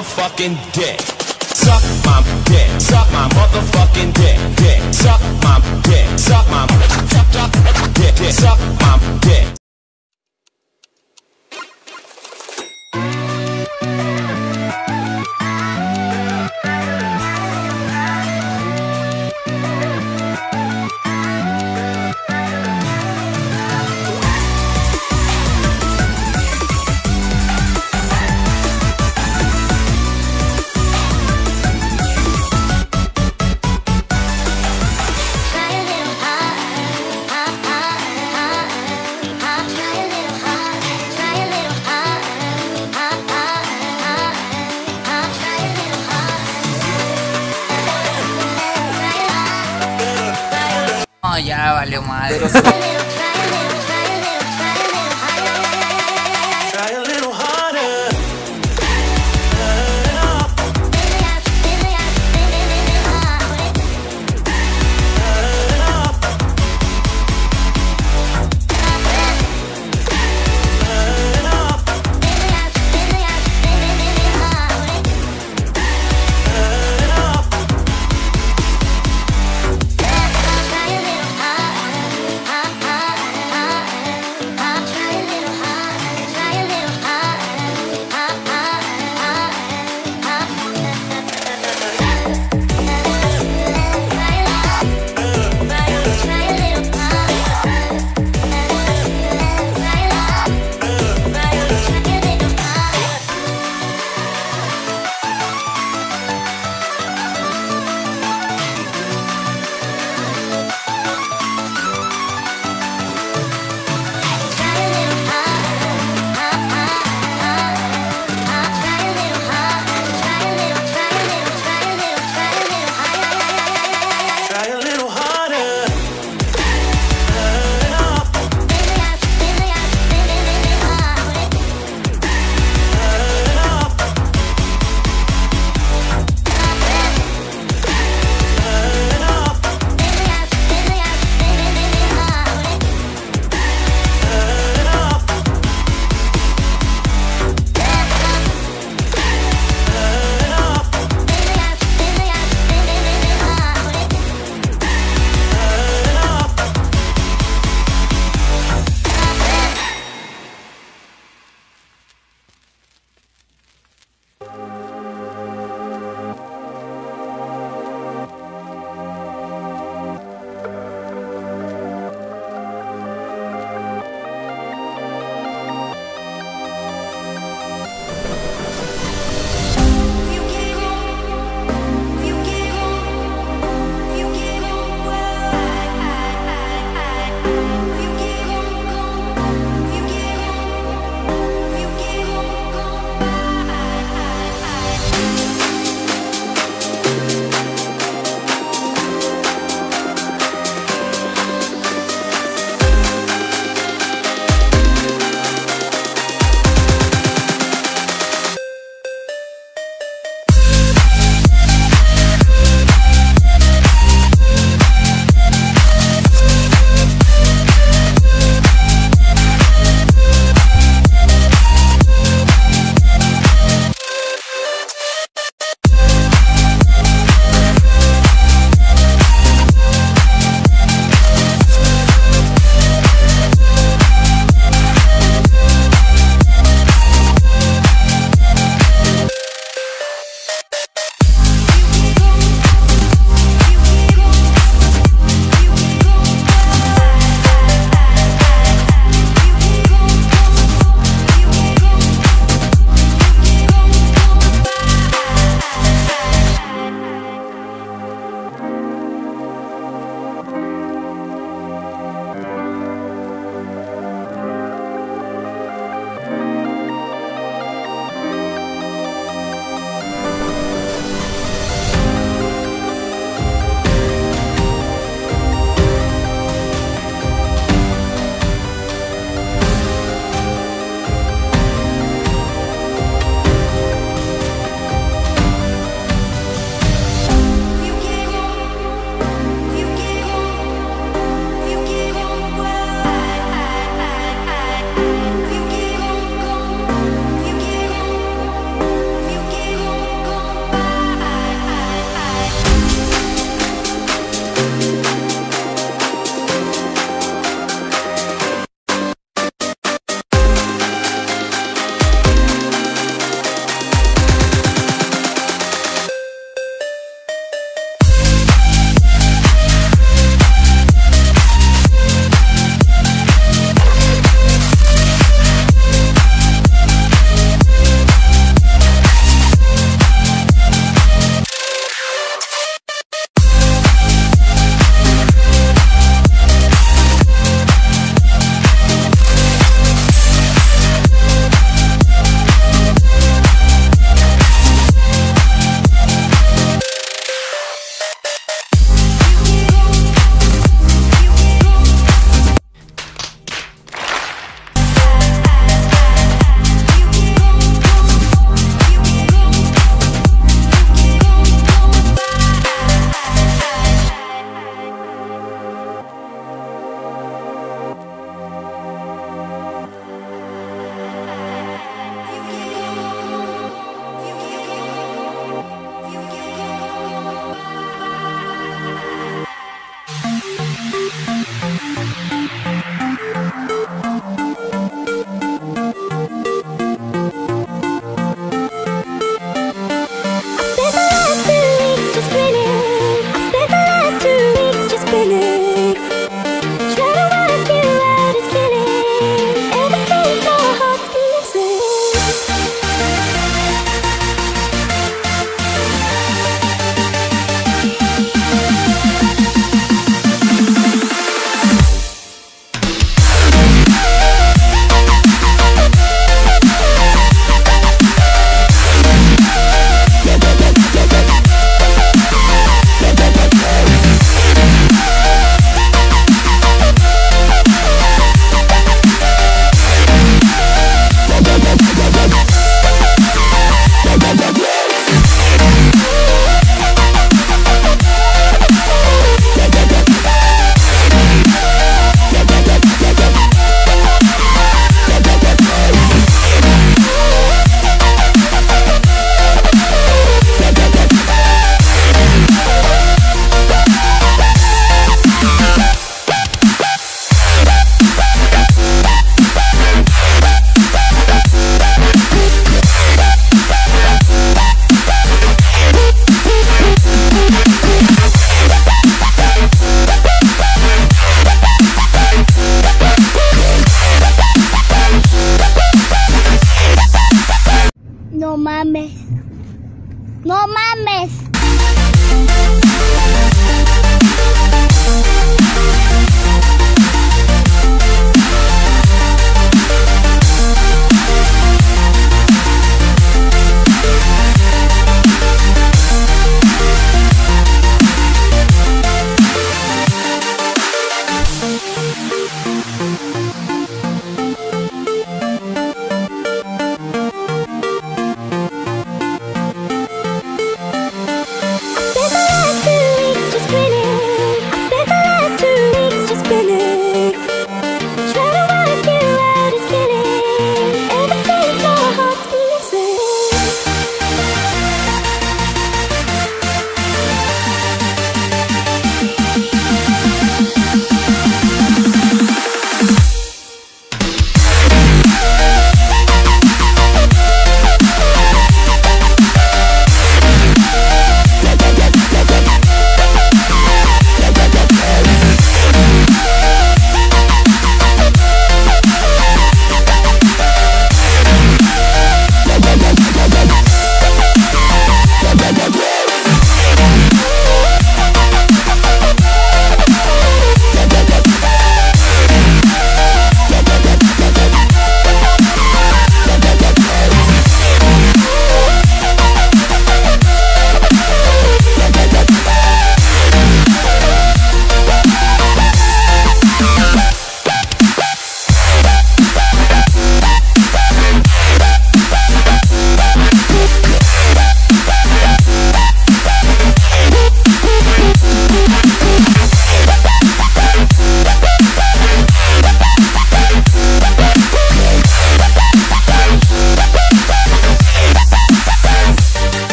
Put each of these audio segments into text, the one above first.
motherfucking dick. Suck my dick. Suck my motherfucking dick. Dick. Suck my dick. Suck my dick. Suck my dick. Ya valió madre.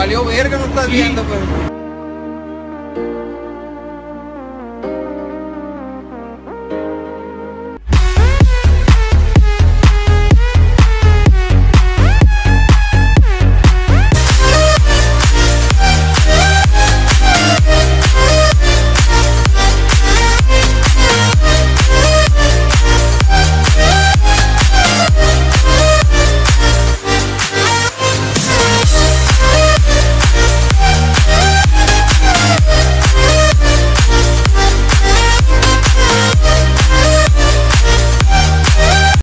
Valió verga, no estás viendo, pues.